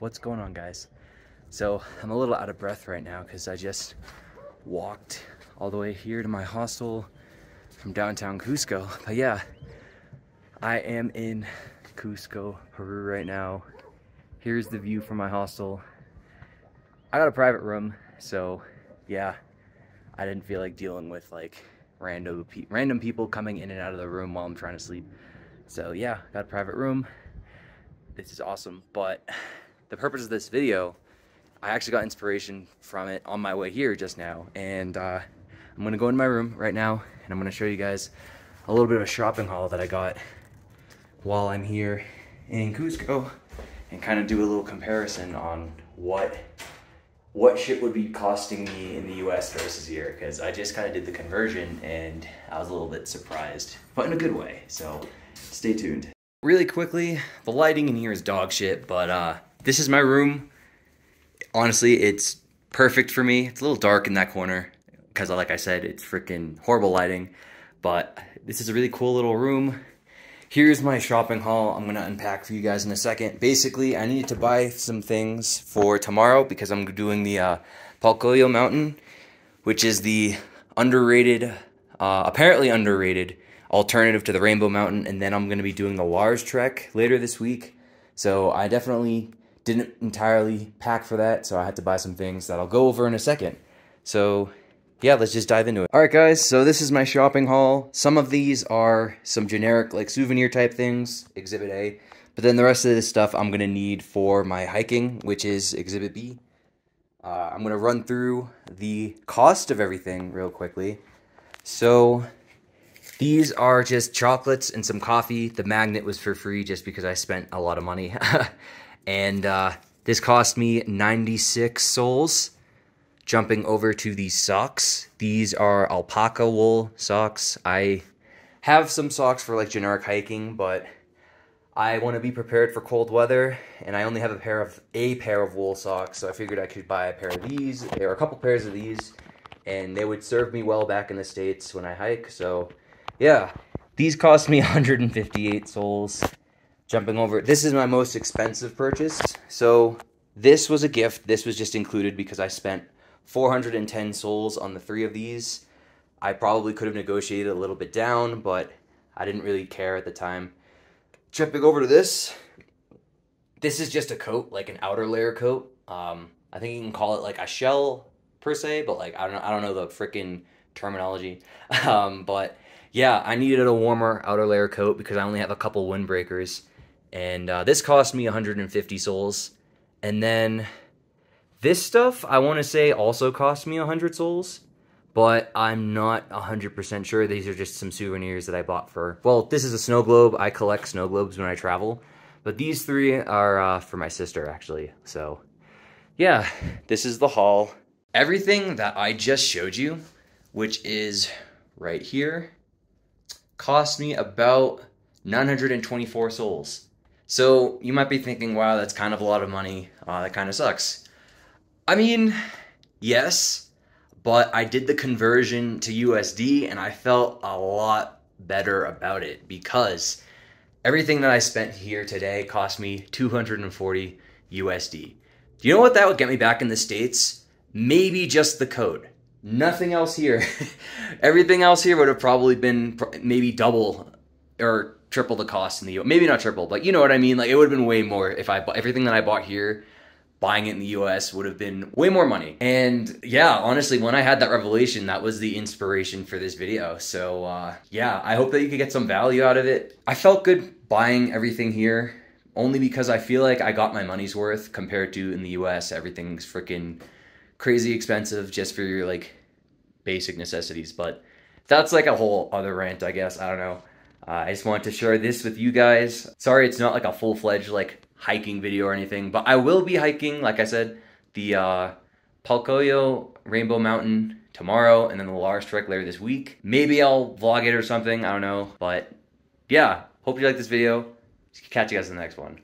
what's going on guys? So I'm a little out of breath right now because I just walked all the way here to my hostel from downtown Cusco. But yeah, I am in Cusco, Peru right now. Here's the view from my hostel. I got a private room, so yeah, I didn't feel like dealing with like random pe random people coming in and out of the room while I'm trying to sleep. So yeah, got a private room. This is awesome, but the purpose of this video, I actually got inspiration from it on my way here just now, and uh, I'm gonna go in my room right now, and I'm gonna show you guys a little bit of a shopping haul that I got while I'm here in Cusco, and kind of do a little comparison on what what shit would be costing me in the US versus here because I just kind of did the conversion and I was a little bit surprised, but in a good way. So stay tuned. Really quickly, the lighting in here is dog shit, but uh, this is my room. Honestly, it's perfect for me. It's a little dark in that corner because like I said, it's freaking horrible lighting, but this is a really cool little room. Here's my shopping haul. I'm gonna unpack for you guys in a second. Basically, I needed to buy some things for tomorrow because I'm doing the uh, Palcoyo Mountain, which is the underrated, uh, apparently underrated alternative to the Rainbow Mountain. And then I'm gonna be doing the Lares Trek later this week. So I definitely didn't entirely pack for that. So I had to buy some things that I'll go over in a second. So yeah, let's just dive into it. All right, guys, so this is my shopping haul. Some of these are some generic, like, souvenir type things, Exhibit A. But then the rest of this stuff I'm going to need for my hiking, which is Exhibit B. Uh, I'm going to run through the cost of everything real quickly. So, these are just chocolates and some coffee. The magnet was for free just because I spent a lot of money. and uh, this cost me 96 soles. jumping over to the socks. These are alpaca wool socks. I have some socks for like generic hiking, but I want to be prepared for cold weather, and I only have a pair of a pair of wool socks, so I figured I could buy a pair of these or a couple pairs of these, and they would serve me well back in the states when I hike. So, yeah, these cost me 158 sols. Jumping over, this is my most expensive purchase. So this was a gift. This was just included because I spent 410 soles on the three of these. I probably could have negotiated a little bit down, but I didn't really care at the time. Jumping over to this, this is just a coat, like an outer layer coat. Um, I think you can call it like a shell per se, but like I don't know, I don't know the freaking terminology. Um, but yeah, I needed a warmer outer layer coat because I only have a couple windbreakers, and uh, this cost me 150 soles. And then this stuff, I want to say, also cost me 100 soles. but I'm not 100% sure. These are just some souvenirs that I bought for... Well, this is a snow globe. I collect snow globes when I travel. But these three are uh, for my sister, actually. So, yeah, this is the haul. Everything that I just showed you, which is right here, cost me about 924 sols. So you might be thinking, wow, that's kind of a lot of money. Uh, that kind of sucks. I mean, yes, but I did the conversion to USD and I felt a lot better about it because everything that I spent here today cost me 240 USD. Do you know what that would get me back in the States? Maybe just the code. Nothing else here. everything else here would have probably been maybe double or triple the cost in the US. Maybe not triple, but you know what I mean? Like it would have been way more if I bought everything that I bought here buying it in the US would have been way more money. And yeah, honestly, when I had that revelation, that was the inspiration for this video. So uh, yeah, I hope that you could get some value out of it. I felt good buying everything here only because I feel like I got my money's worth compared to in the US, everything's freaking crazy expensive just for your like basic necessities. But that's like a whole other rant, I guess. I don't know. Uh, I just wanted to share this with you guys. Sorry, it's not like a full-fledged like hiking video or anything, but I will be hiking, like I said, the uh, Palcoyo Rainbow Mountain tomorrow and then the Lares Trek later this week. Maybe I'll vlog it or something, I don't know. But yeah, hope you like this video. Catch you guys in the next one.